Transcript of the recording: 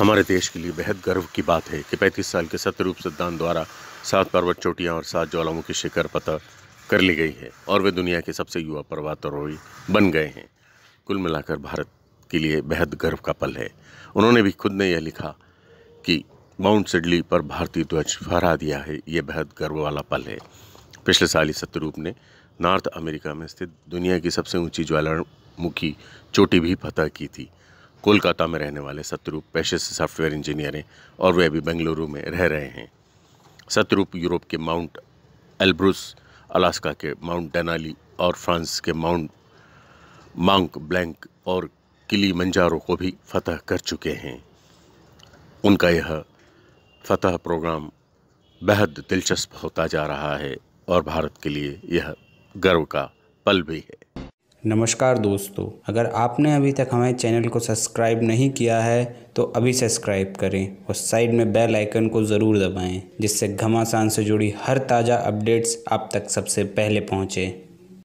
हमारे देश के लिए बेहद गर्व की बात है कि 35 साल के सत्यरूप सिद्धांत द्वारा सात पर्वत चोटियाँ और सात ज्वालामुखी शिखर पता कर ली गई है और वे दुनिया के सबसे युवा पर्वतारोही बन गए हैं। कुल मिलाकर भारत के लिए बेहद गर्व का पल है। उन्होंने भी खुद ने यह लिखा कि माउंट सिडली पर भारतीय ध्वज फहरा दिया है। ये बेहद गर्व वाला पल है। पिछले साल ही सत्यरूप ने नॉर्थ अमेरिका में स्थित दुनिया की सबसे ऊँची ज्वालामुखी चोटी भी फतह की थी। कोलकाता में रहने वाले सत्यरूप पेशे से सॉफ्टवेयर इंजीनियर हैं और वे अभी बेंगलुरु में रह रहे हैं। सत्यरूप यूरोप के माउंट एल्ब्रुस, अलास्का के माउंट डेनाली और फ्रांस के माउंट मांक ब्लैंक और किली मंजारो को भी फतह कर चुके हैं। उनका यह फतह प्रोग्राम बेहद दिलचस्प होता जा रहा है और भारत के लिए यह गर्व का पल भी है। नमस्कार दोस्तों, अगर आपने अभी तक हमारे चैनल को सब्सक्राइब नहीं किया है तो अभी सब्सक्राइब करें और साइड में बेल आइकन को ज़रूर दबाएँ, जिससे घमासान से जुड़ी हर ताज़ा अपडेट्स आप तक सबसे पहले पहुँचें।